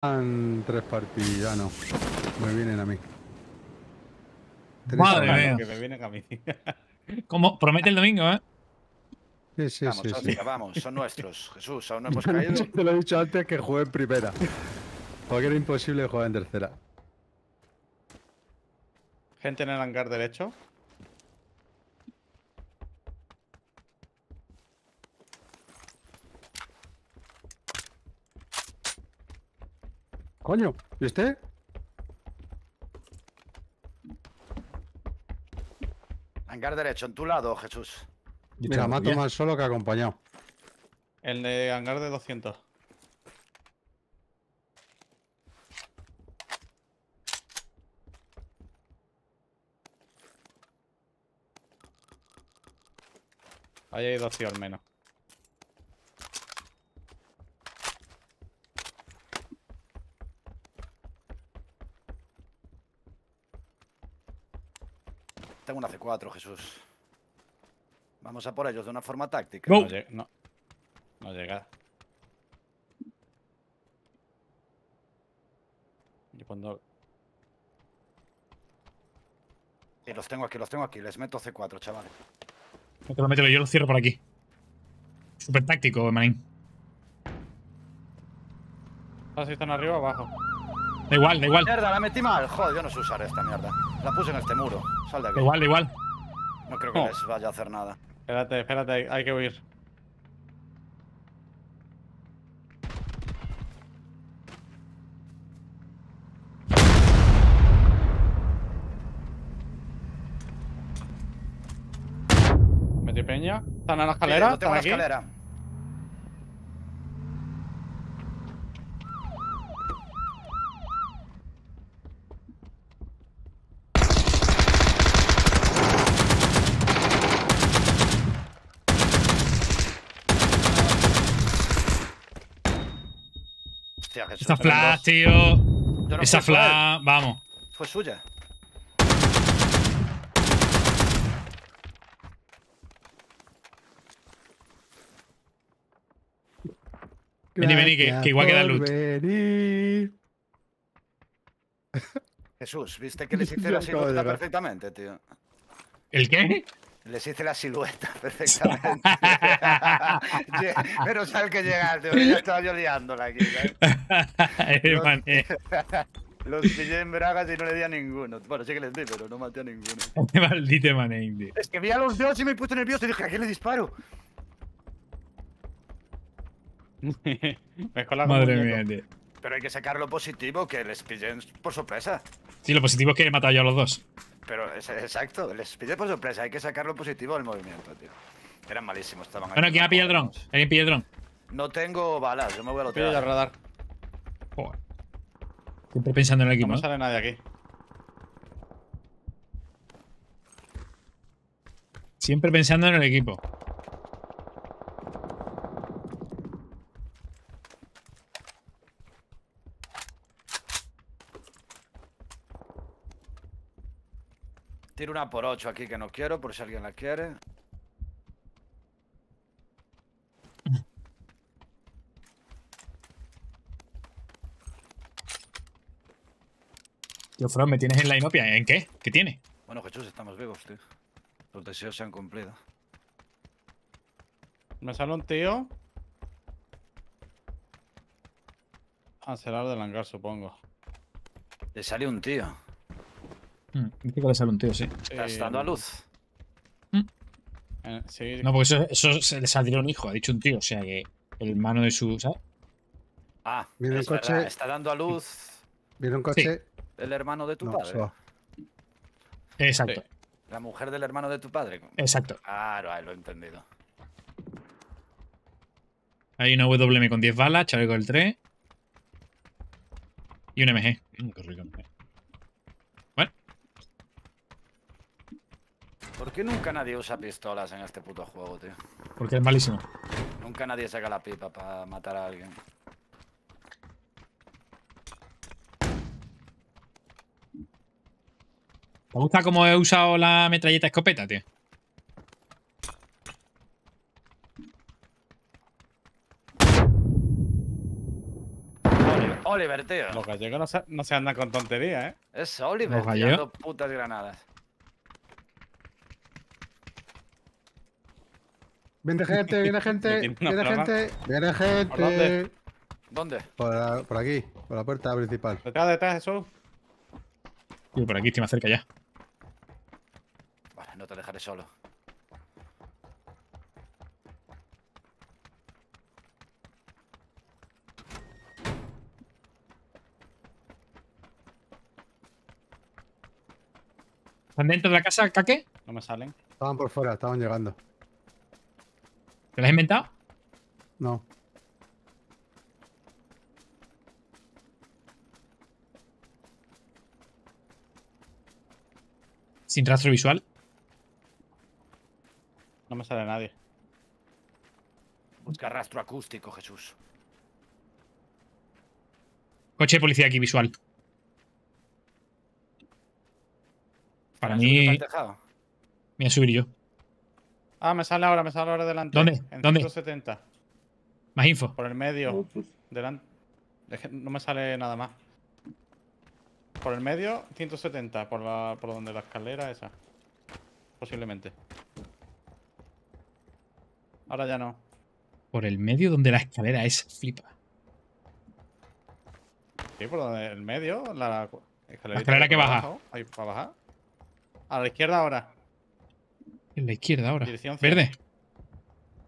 tres partidas, no. Me vienen a mí. Madre mía. Que me viene a mí. ¿Cómo? Promete el domingo, ¿eh? Sí, sí, Vamos, sí. vamos, son nuestros. Jesús, aún no hemos caído. Te lo he dicho antes que jugué en primera. Porque era imposible jugar en tercera. Gente en el hangar derecho. Coño, ¿y este? Hangar derecho, en tu lado, Jesús. Mira, mato más solo que acompañado. El de hangar de 200. Ahí hay dos tío al menos. Tengo una C4, Jesús. Vamos a por ellos de una forma táctica. No, llega- no. No llega. Yo cuando... Y los tengo aquí, los tengo aquí. Les meto C4, chavales. Mételo, mételo, yo lo cierro por aquí. Súper táctico, manín. Ah, si están arriba o abajo. Da igual, da igual. Da Mierda, la metí mal. Joder, yo no sé usar esta mierda. La puse en este muro. Sal de aquí. igual, da igual. No creo que No. les vaya a hacer nada. Espérate, espérate, hay- que huir. Metí peña. ¿Están en la Sí, escalera? lo tengo ¿Están en la aquí? escalera. Esa eran flash, tío. No él, flash. Vamos. Fue suya. Vení, vení, que- que igual queda loot. venir. Jesús, viste que les silueta llegar. perfectamente, tío. ¿El qué? Les hice la silueta perfectamente. Lle- Menos al que llegaste, porque ya estaba yo liándola aquí. ¿sabes? Eh. Los pillé en bragas y no le di a ninguno. Bueno, sí que les di, pero no maté a ninguno. Maldito mané, tío. Es que vi a los dos y me puse nervioso y dije, ¿a quién le disparo? Me cola como Madre mía, tío. Pero hay que sacar lo positivo, que les pillé por sorpresa. Sí, lo positivo es que he matado yo a los dos. Pero es exacto, les pillé por sorpresa. Hay que sacar lo positivo del movimiento, tío. Eran malísimos, estaban. Bueno, ¿quién ha pillado el dron? ¿Alguien pilla el dron? No tengo balas, yo me voy a lo Pillo el radar. Joder. Siempre pensando en el equipo, No ¿no? sale nadie aquí. Siempre pensando en el equipo. Tiro una por ocho aquí que no quiero, por si alguien la quiere. Tío, Fran, ¿me tienes en la inopia? ¿En qué? ¿Qué tiene? Bueno, Jesús, estamos vivos, tío. Los deseos se han cumplido. Me sale un tío. Ah, será el del hangar, supongo. Le sale un tío. Hmm, dice que le sale un tío, sí. Estás Eh, dando a luz. eh, sí, No, porque eso, eso se le saldría un hijo, ha dicho un tío. O sea que el hermano de su. ¿Sabes? Ah, Viene es un coche. verdad, Está dando a luz Viene un coche. el hermano de tu No, padre. Exacto, La mujer del hermano de tu padre. exacto. Claro, ahí lo he entendido. Hay una WM con 10 balas, chaleco del 3. Y un MG. Mm, qué rico, MG. ¿Por qué nunca nadie usa pistolas en este puto juego, tío? porque es malísimo. Nunca nadie saca la pipa para matar a alguien. ¿Te gusta cómo he usado la metralleta escopeta, tío? Oliver, tío. Los gallegos no se, no se andan con tonterías, ¿eh? Es Oliver tirando putas granadas. Viene gente, viene gente, viene gente, viene gente. dónde? ¿Dónde? Por, la- por aquí, por la puerta principal. Detrás, detrás, Jesús. Tío, por aquí estoy más cerca ya. Vale, no te dejaré solo. ¿Están dentro de la casa, Kake? No me salen. Estaban por fuera, estaban llegando. ¿Te lo has inventado? No. Sin rastro visual. No me sale nadie. Busca rastro acústico, Jesús. Coche de policía aquí visual. Para ¿Has subido mí, voy a subir yo. Ah, me sale ahora, me sale ahora delante. ¿Dónde? En ¿Dónde? 170. Más info. Por el medio. Delante. Es que no me sale nada más. Por el medio, 170. Por, la, por donde la escalera esa. Posiblemente. Ahora ya no. Por el medio donde la escalera es. Flipa. Sí, por donde el medio, la escalerita escalera que baja. abajo, Ahí, para bajar. A la izquierda ahora. En la izquierda ahora. Dirección 100. Verde.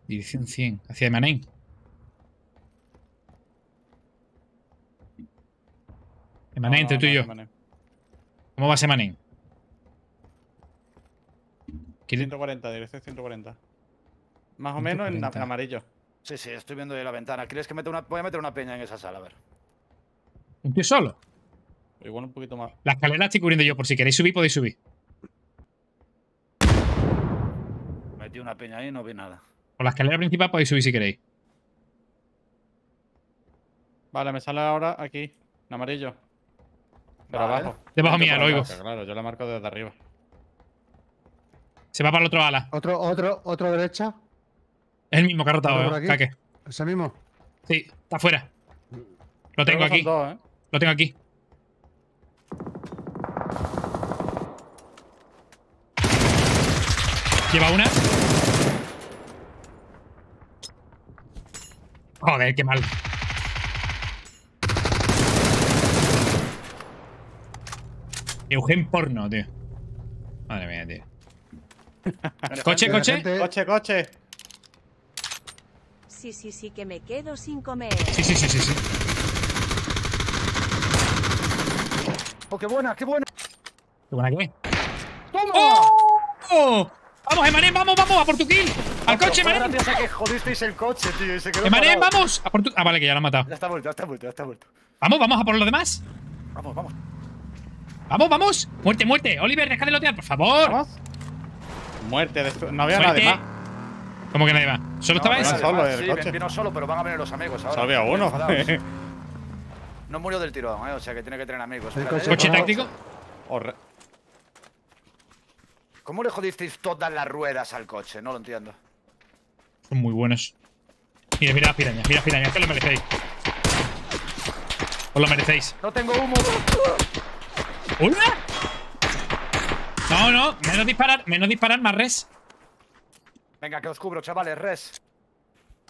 Dirección 100. Hacia Emanem. Emanem, entre tú y yo. ¿Cómo va Emanem? ¿Quieres- 140, dirección 140. Más o menos en, 140. en amarillo. Sí, sí, estoy viendo ahí la ventana. ¿Quieres que meta una... Voy a meter una peña en esa sala, a ver. ¿Un tío solo? Igual un poquito más. La escalera estoy cubriendo yo. Por si queréis subir, podéis subir. Metí una peña ahí y no vi nada. Por la escalera principal podéis subir si queréis. Vale, me sale ahora aquí. En amarillo. Pero Vale. abajo. Debajo mía, lo oigo. Claro, yo la marco desde arriba. Se va para el otro ala. Otro, otro, otro derecha. Es el mismo que ha rotado, ¿Otro por ¿eh? Kake. Ese mismo. Sí, está afuera. Lo tengo aquí. dos, ¿eh? Lo tengo aquí. Lleva una. Joder, qué mal. Eugen porno, tío. Madre mía, tío. Coche, coche. gente. Coche, coche. Sí, sí, sí, que me quedo sin comer. Sí, sí, sí, sí, sí. ¡Oh, qué buena, qué buena! ¿Qué buena que? ¡Toma! ¡Oh! ¡Vamos, Emanem, vamos, vamos! ¡A por tu kill! ¡Al coche, Emanem! gracias a que jodisteis el coche, tío, y se quedó ¡Emanem, parado. vamos! A por tu... Ah, vale, que ya lo han matado. Ya está vuelto, ya está vuelto, ya está vuelto. Vamos, vamos a por los demás. Vamos, vamos. Vamos, vamos. Muerte, muerte. Oliver, deja de lotear, por favor. ¿Vamos? Muerte. de- No había Muerte. nadie más. ¿Cómo que nadie va? ¿Solo No, estaba ese? solo el sí, coche. vino solo, pero van a venir los amigos ahora. Solo había Muy uno. No murió del tirón, ¿eh? O sea que tiene que tener amigos. El coche- ¿Coche Vamos. táctico? Re- ¿Cómo le jodisteis todas las ruedas al coche? No lo entiendo. Son muy buenos. Mira, mira las pirañas, mira las pirañas, que lo merecéis. Os lo merecéis. No tengo humo. ¿Una? No, no, menos disparar, menos disparar, más res. Venga, que os cubro, chavales, res.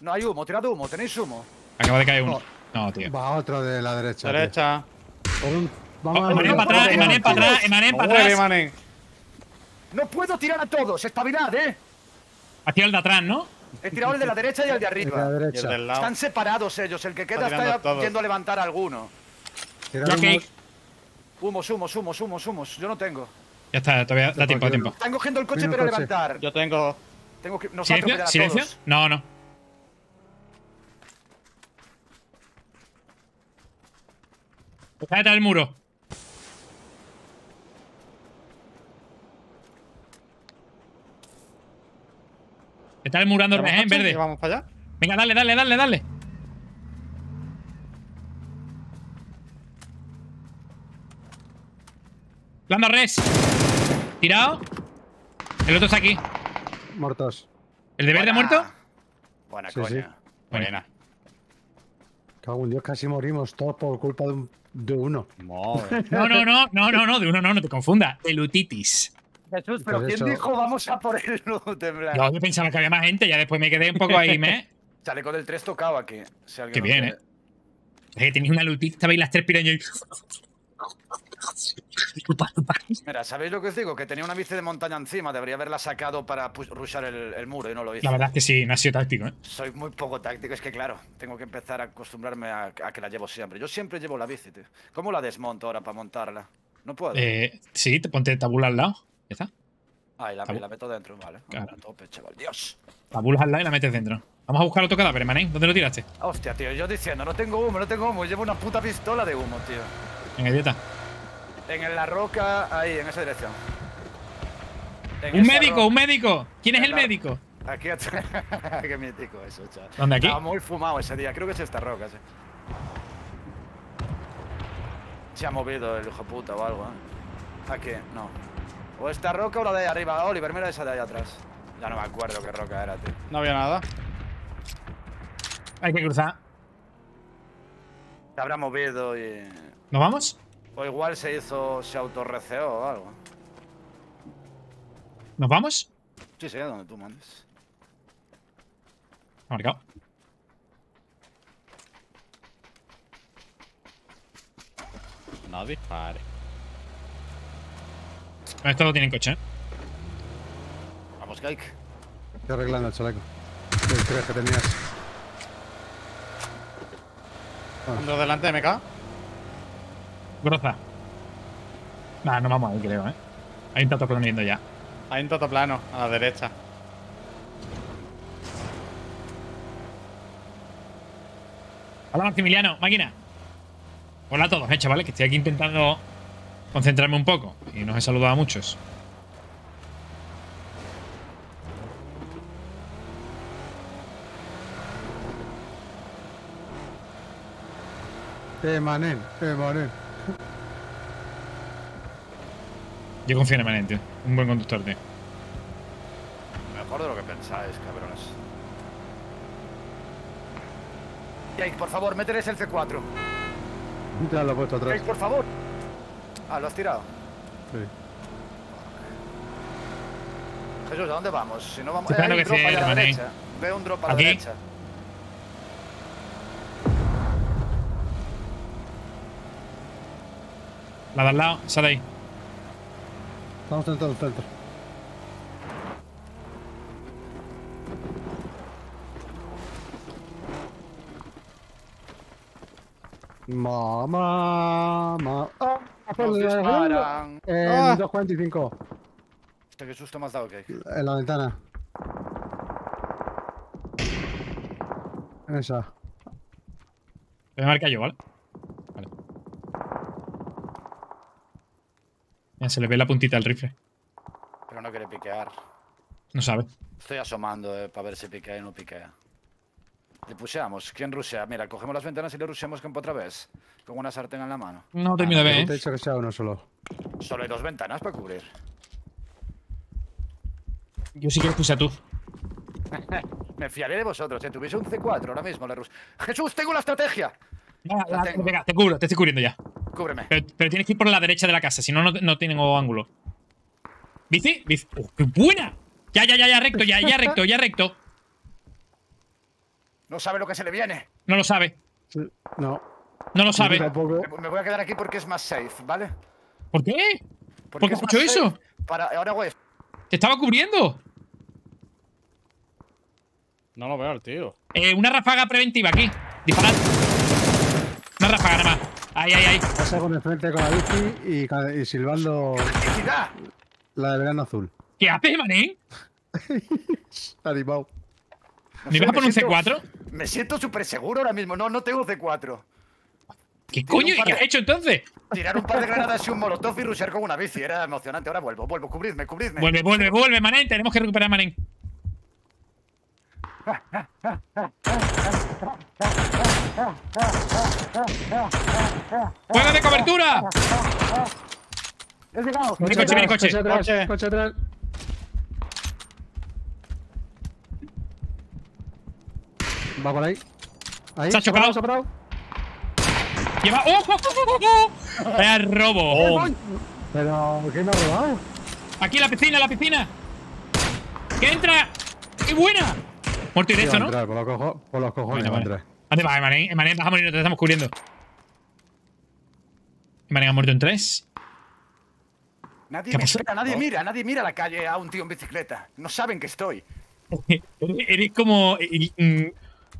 No hay humo, tirad humo, tenéis humo. Acaba de caer uno. No, tío. Va otro de la derecha. Derecha. Oh, a Emanem para atrás, Emanem para atrás, Emanem para atrás. No puedo tirar a todos, espabilad, ¿eh? Ha tirado el de atrás, ¿no? He tirado el de la derecha y el de de la arriba. Y el derecha. del lado. Están separados ellos, el que queda está todos. yendo a levantar a alguno. Tira Yo, ok. humos. Humos, humos, humos, humos. Yo no tengo. Ya está, todavía da tiempo, da tiempo. Están cogiendo el coche, pero coche. levantar. Yo tengo. Tengo que. Nos ¿Silencio? a ¿Silencio? todos. No, no. Deja detrás del muro. Está el murando ¿Llevamos en verde. ¿Vamos para allá? Venga, dale, dale, dale, dale. Landa res. Tirado. El otro está aquí. Muertos. ¿El de verde ha Buena. muerto? Buena Sí, coña. sí. Buena. Cago en Dios, casi morimos todos por culpa de, un- de uno. Madre. No, no, no, no, no, no, de uno no, no te confunda. Elutitis. Jesús, pero ¿quién eso- dijo vamos a por el loot? En plan, Yo pensaba que había más gente, ya después me quedé un poco ahí, me. Chaleco del 3 tocado aquí. Si Qué lo bien. ¿eh? Es que tenéis una lutitis, estabais las tres pirañas. Mira, ¿sabéis lo que os digo? Que tenía una bici de montaña encima. Debería haberla sacado para rushar el, el muro y no lo hice. La verdad es que sí, no ha sido táctico, ¿eh? Soy muy poco táctico. Es que, claro, tengo que empezar a acostumbrarme a, a que la llevo siempre. Yo siempre llevo la bici, tío. ¿Cómo la desmonto ahora para montarla? No puedo. Eh, sí, te ponte tabula al lado. Está. Ahí la, la meto dentro, vale. Claro. A tope, chaval. Dios. Lado y la metes dentro. Vamos a buscar otro cadáver, mané. ¿Dónde lo tiraste? Hostia, tío, yo diciendo, no tengo humo, no tengo humo. Llevo una puta pistola de humo, tío. En idiota. En la roca, ahí, en esa dirección. En ¡Un médico, un médico! ¿Quién es el Venga. médico? Aquí atrás. Qué mítico eso, chaval. ¿Dónde, aquí? Estaba muy fumado ese día. Creo que es esta roca, sí. Se ha movido el hijo puta o algo, ¿eh? Aquí, no. O esta roca o la de ahí arriba. Oliver, mira esa de ahí atrás. Ya no me acuerdo qué roca era, tío. No había nada. Hay que cruzar. Se habrá movido y. ¿Nos vamos? O igual se hizo. se autorreceó o algo. ¿Nos vamos? Sí, sí, donde tú mandes. Ha marcado. No dispare. Esto lo tienen coche, ¿eh? Vamos, Kike. Estoy arreglando el chaleco. El tres que tenías. Ando delante de MK. Groza. Nah, no vamos ahí, creo, ¿eh? Hay un tato poniendo ya. Hay un totoplano a la derecha. Hola, Maximiliano, máquina. Hola a todos, eh, chavales, que estoy aquí intentando concentrarme un poco. Y nos he saludado a muchos. Eh, manen, eh, manen. Yo confío en Emanuel, tío. Un buen conductor, tío. Mejor de lo que pensáis, cabrones. Kike, por favor, mételes el C4. Ya lo he puesto atrás. Kike, por favor. Ah, lo has tirado. Sí. Jesús, ¿a dónde vamos? Si no vamos. Eh, hay un drop a la cierre, derecha. Veo un drop a la Aquí. derecha. La de al lado, esa de ahí. Estamos dentro del centro. Mamá, mamá. Nos disparan. En Ah. 2.45, Hostia, qué susto me has dado, Kike. en la ventana. Esa. Voy a marcar yo, ¿vale? Vale. Ya se le ve la puntita del rifle. Pero no quiere piquear. No sabe. Estoy asomando eh, para ver si piquea y no piquea. Le puseamos. ¿Quién rusea? Mira, cogemos las ventanas y le ruseamos campo otra vez. Con una sartén en la mano. No termino de Te he ver, ¿eh? dicho que sea uno solo. Solo hay dos ventanas para cubrir. Yo sí que sea tú. Me fiaré de vosotros. Si tuviese un C4 ahora mismo, le rus... ¡Jesús, tengo la estrategia! Venga, La la- tengo. venga, te cubro, te estoy cubriendo ya. Cúbreme. Pero, pero tienes que ir por la derecha de la casa, si no, no, no tengo ángulo. ¿Bici? Bici. ¡Oh, ¡Qué buena! Ya, ya, ya, ya, recto, ya, ya, recto, ya, recto. No sabe lo que se le viene. No lo sabe. No. No lo sabe. Tampoco. Me- voy a quedar aquí porque es más safe, ¿vale? ¿Por qué? Porque ¿Por qué es has hecho más eso? safe Para... Ahora hago esto. Te estaba cubriendo. No lo veo al tío. Eh, una ráfaga preventiva aquí. Disparad. Una ráfaga nada más. Ahí, ahí, ahí. Pasa con el frente con la bici y, y silbando ¡Felicidad! la de verano azul. ¿Qué haces, mané? Animado. No ¿Me sé, vas a poner un siento- C4? Me siento súper seguro ahora mismo. No, no tengo C4. ¿Qué coño? ¿Y qué de- has hecho entonces? Tirar un par de granadas y un molotov y rushear con una bici. Era emocionante. Ahora vuelvo, vuelvo. Cubridme, cubridme. Vuelve, vuelve, vuelve, mané. Tenemos que recuperar a mané. ¡Fuego de cobertura! He llegado. Viene coche, viene coche. Coche atrás, Coche. coche atrás. Va por ahí. Ahí, Se ha chocado. se ha parado. Lleva. ¡Oh! oh, oh, oh, oh! Vaya robo. Pero, ¿qué me ha robado? Aquí la piscina, la piscina. ¡Que entra! ¡Qué buena! Muerto directo, ¿no? entrar, por, los cojo- por los cojones Vale, va a vale. entrar. ¿Dónde va, vas a morir, no te estamos cubriendo. Emanuel ha muerto en tres. Nadie ¿Qué me espera, nadie mira, nadie mira a la calle a un tío en bicicleta. No saben que estoy. Eres eres como.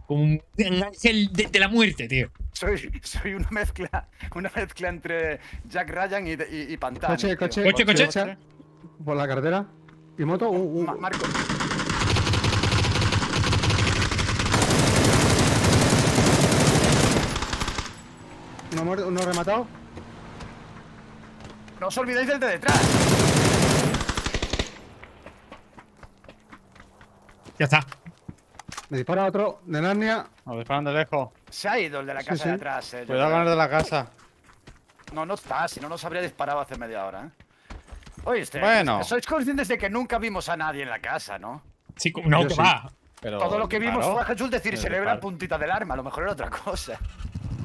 Como un ángel de, de la muerte, tío. Soy, soy una mezcla, una mezcla entre Jack Ryan y, y, y Pantano. Coche, tío. coche, Coche, coche. Por la carretera. Y moto, uh, uh, Ma- Marco, uno, muerto, uno rematado. no os olvidéis del de detrás. Ya está. Me dispara otro de Narnia. Nos disparan de lejos. Se ha ido el de la casa sí. de atrás. eh, Cuidado con el de la casa. No, no está, si no nos habría disparado hace media hora, ¿eh? Oíste, Bueno. sois conscientes de que nunca vimos a nadie en la casa, ¿no? Sí, no, que sí. va. Pero Todo lo que vimos fue a Jesús decir, Me se le ve la puntita del arma, a lo mejor era otra cosa.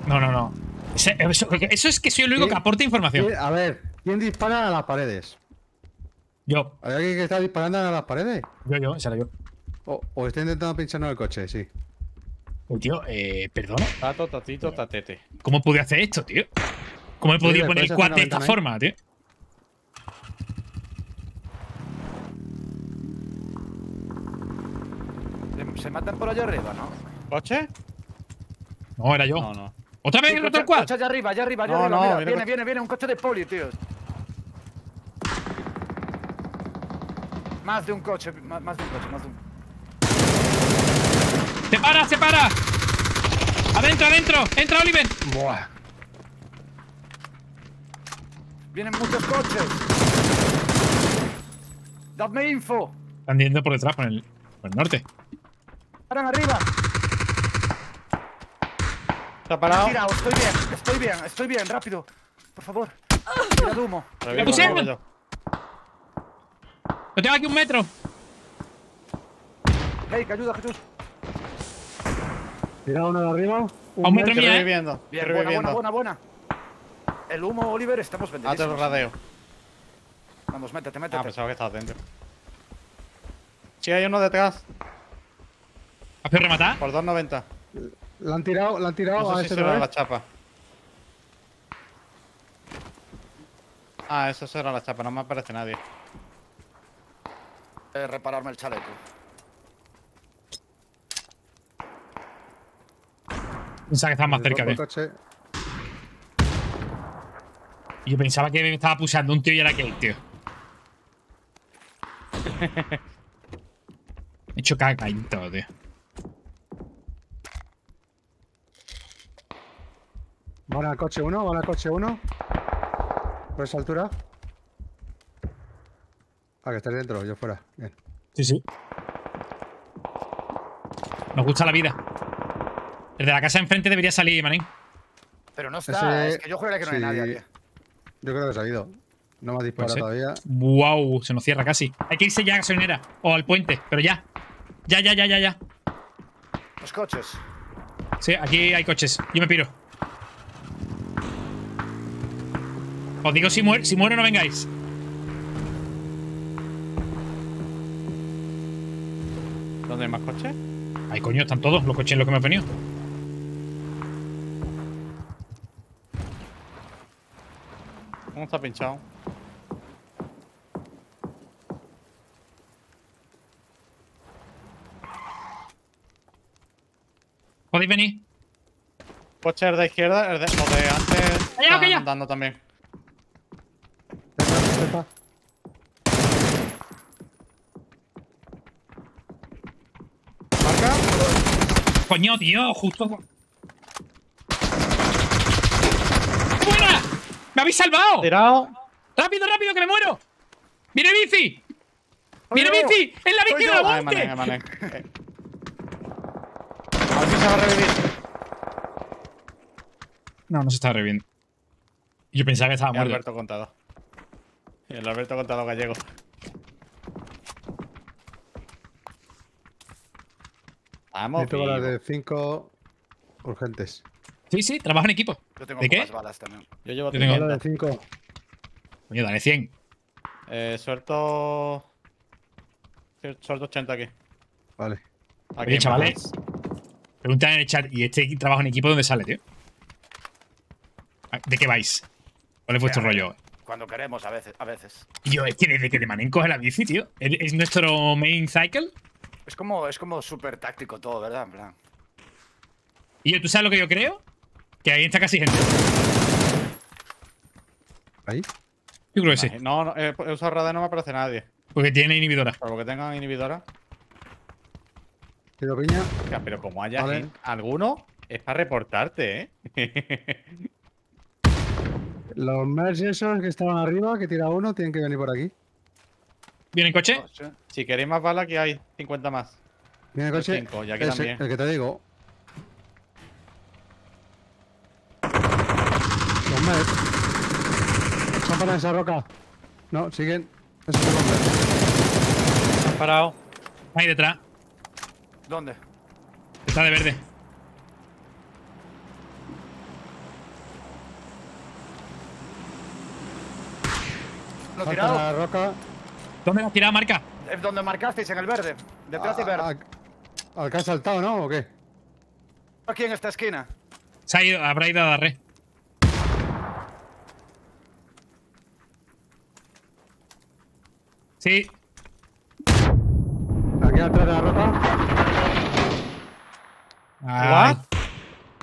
No, no, no. Eso, eso es que soy el único que aporta información. ¿Quién- A ver, ¿quién dispara a las paredes? Yo, ¿Hay alguien que está disparando a las paredes? yo, yo, esa era yo. O, o está intentando pincharnos el coche, sí. Uy, tío, eh, perdona. Tato, tatito, tatete. ¿Cómo pude hacer esto, tío? ¿Cómo he podido poner el quad de esta ahí. forma, tío? Se, se matan por allá arriba, ¿no? ¿Coche? No, era yo. No, no. ¿Otra vez Sí, el coche, otro quad? coche allá arriba, allá arriba, allá No, arriba. no, mira, viene viene, coche. viene, viene, un coche de poli, tío. Más de un coche, más, más de un coche, más de un... ¡Se para, se para! ¡Adentro, adentro! ¡Entra, Oliver! Buah. Vienen muchos coches. Dadme info. Están yendo por detrás, por el, por el norte. Paran arriba. ¿Se ha parado? Tirado, estoy bien, estoy bien, estoy bien, rápido. Por favor. Tira de humo. Revivo, pusieron? Lo tengo aquí un metro. Hey, que ayuda, Jesús. Tira uno de arriba. A un metro mía, ¿eh? Bien, buena, buena, reviviendo. buena, buena. El humo, Oliver, estamos Ah, te lo bendecidos. radeo. Vamos, métete, Ah, métete. pensaba que estabas dentro. Sí, hay uno detrás. ¿Has podido rematar? Por 2.90. La han tirado, la han tirado No a si ese será otra la chapa. Ah, eso será la chapa, no me aparece nadie. Eh, repararme el chaleco. Pensaba que estaba más El cerca, coche. Y yo pensaba que me estaba pulsando un tío y era aquel, tío. He hecho caca y todo, tío. Van al coche uno, van al coche uno. Por esa altura. Ah, que estáis dentro, yo fuera. Bien. Sí, sí. Nos gusta la vida. El de la casa de enfrente debería salir, manín. Pero no está, Ese- es que yo juraría que no hay nadie aquí. Yo creo que ha ido. No me ha disparado ser. todavía. Wow, se nos cierra casi. Hay que irse ya a gasolinera. O al puente, pero ya. Ya, ya, ya, ya, ya. Los coches. Sí, aquí hay coches. Yo me piro. Os digo si, muero, si muero no vengáis. ¿Dónde hay más coches? Ay, coño, están todos los coches en los que me he venido. Está pinchado. ¿Podéis venir? Coche el de izquierda, el de, los de antes. Allá, están allá. andando también. ¿Marca? Coño, tío, justo. ¡Me habéis salvado! Tirado. ¡Rápido, rápido, que me muero! ¡Viene bici! ¡Viene yo. bici! ¡En la bici de la mané, monte! mané. Eh. A ver si se va a revivir. No, no se está reviendo. Yo pensaba que estaba muerto. Alberto Contado. El Alberto Contado gallego. Vamos, Necesito de 5 urgentes. Sí, sí, trabajo en equipo. Yo tengo ¿De qué? pocas balas también. Yo llevo Yo tengo- 50. Bala de 5. Coño, dale 100. Eh, suelto. Suelto 80 aquí. Vale. Aquí Oye, chavales. Preguntan en el chat, ¿y este trabajo en equipo dónde sale, tío? ¿De qué vais? ¿Cuál es vuestro rollo? Cuando queremos, a veces. A veces. Y yo, es que desde que de Manen coge la bici, tío. ¿Es, es nuestro main cycle? Es como, es como súper táctico todo, ¿verdad? En plan. Y yo, ¿tú sabes lo que yo creo? Que ahí está casi gente. Ahí. Yo creo que sí. No, no, eh, he usado radar, no me aparece nadie. Porque tiene inhibidora. Por lo que tengan inhibidora. Tiro piña. Pero como haya Vale. gente- alguno, es para reportarte, ¿eh? Los esos que estaban arriba, que tira uno, tienen que venir por aquí. ¿Viene en coche? Si queréis más balas, aquí hay 50 más. Viene el coche. cinco, y aquí Ese, también. el que te digo. Los Mers. Para esa roca. No, siguen. Mers. Han parado. Ahí detrás. ¿Dónde? Está de verde. ¿Lo he tirado? la roca. ¿Dónde la has tirado, marca? Es donde marcasteis, en el verde. Detrás de verde. Al que ha saltado, ¿no? ¿O qué? Aquí en esta esquina. Se ha ido, habrá ido a la red. Sí, Aquí atrás de la roca. Ay.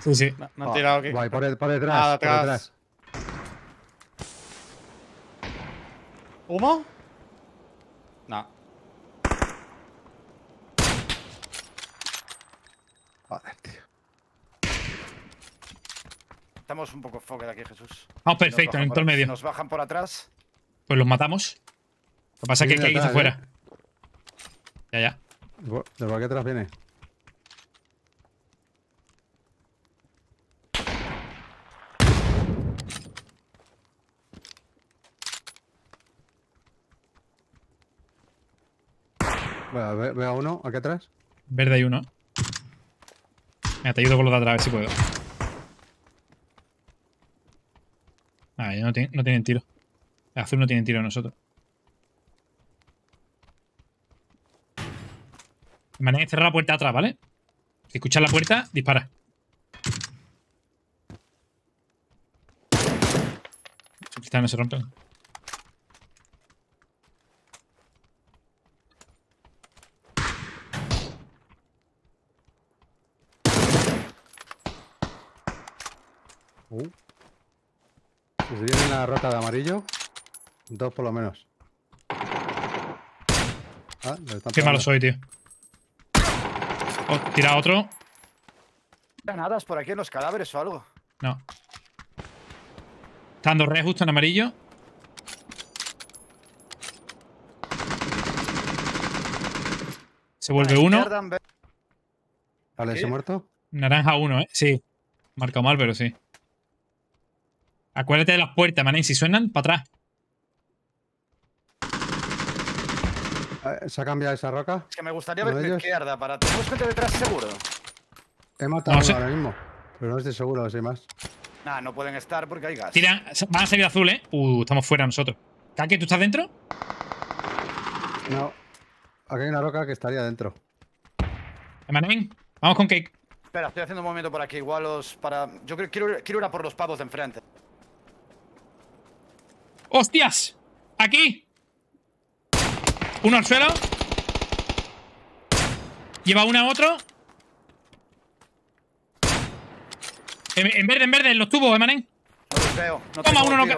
Sí, sí. Me, me han Ah, tirado aquí. Guay, por, el- por detrás. Ah, por atrás. detrás. ¿Humo? No. Joder, tío. Estamos un poco foque de aquí, Jesús. Vamos, nos perfecto, en por- todo el medio. si Nos bajan por atrás. Pues los matamos. Lo que pasa es que Viene hay que irse atrás, fuera. ¿eh? Ya, ya. ¿De por qué atrás viene? Bueno, ve- a uno aquí atrás. Verde hay uno. Mira, te ayudo con los de atrás, a ver si puedo. Ah, ya no, tienen- no tienen tiro. El azul no tiene tiro nosotros. Mané, cerrar la puerta atrás, ¿vale? Si escuchas la puerta, dispara. Cristales no se rompen. Uh. Si viene en la roca de amarillo, dos por lo menos. Ah, Qué malo soy, tío. Oh, tira otro. Granadas por aquí en los cadáveres o algo. No. Está dando re justo en amarillo. Se vuelve uno. Vale. ¿se ha muerto? Naranja uno, ¿eh? Sí. Marcado mal, pero sí. Acuérdate de las puertas, mané. Si suenan, para atrás. ¿Se ha cambiado esa roca? Es que me gustaría ¿Uno ver la izquierda para. ¿Tenemos gente detrás seguro? He matado No ahora mismo. Pero no estoy seguro si más. Nah, no pueden estar porque hay gas. Tiran. Van a salir azul, ¿eh? Uh, estamos fuera nosotros. Kake, ¿tú estás dentro? No. Aquí hay una roca que estaría dentro. Manen, vamos con Cake. Espera, estoy haciendo un movimiento por aquí. Igual los para. Yo creo- quiero, ir- quiero ir a por los pavos de enfrente. ¡Hostias! ¡Aquí! Uno al suelo. Lleva uno a otro. En, en verde, en verde, en los tubos, Emanen. No los veo. No Toma, uno no ¡No!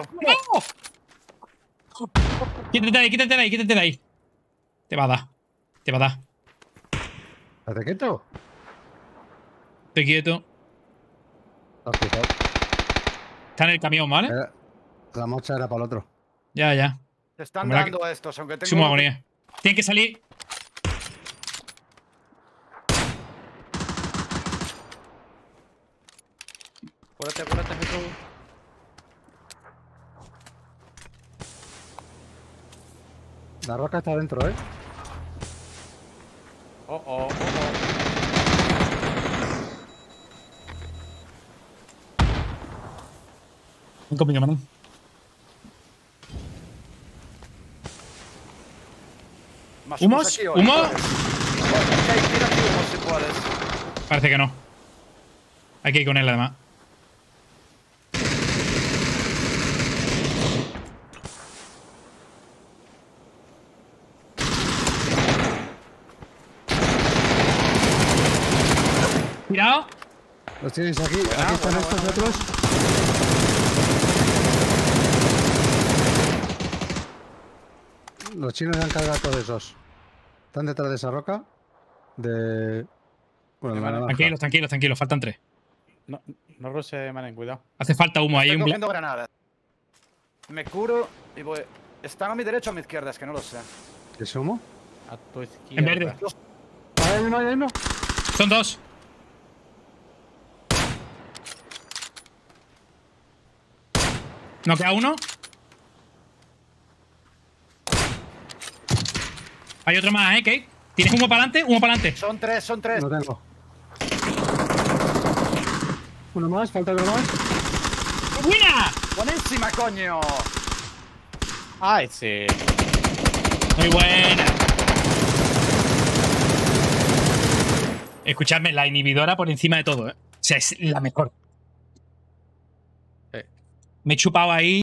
Quítate de ahí, quítate de ahí, quítate de ahí. Te va a dar. Te va a dar. ¿Estate quieto? Te quieto. Está en el camión, ¿vale? Era- La mocha era para el otro. Ya, ya. Te están Hombre, dando estos, aunque tengo. Sumo que- agonía. Tienen que salir. Cúrate, cúrate, Jesús. La roca está dentro, ¿eh? Oh, oh, oh, oh. conmigo, Manuel. ¿Humos? aquí. ¿Humo? Aquí humos. Parece que no. Hay que ir con él, además. Cuidado. Los tienes aquí. aquí están estos otros. Los chinos han cargado todos esos. Están detrás de esa roca. De. Bueno, naranja. Tranquilos, tranquilos, tranquilos. Faltan tres. No, no ruse, manen, cuidado. Hace falta humo ahí. Estoy Un granadas. Me curo y voy. ¿Están a mi derecha o a mi izquierda? Es que no lo sé. ¿Es humo? A tu izquierda. En verde. Ahí hay uno, ahí hay uno. Son dos. ¿No queda uno? Hay otro más, ¿eh, Kate? ¿Tienes humo para adelante? Humo para adelante. Son tres, son tres. No tengo. Uno más, falta uno más. ¡Buena! Buenísima, coño. ¡Ay, sí! Muy buena. Escuchadme, la inhibidora por encima de todo, ¿eh? O sea, es la mejor. Me he chupado ahí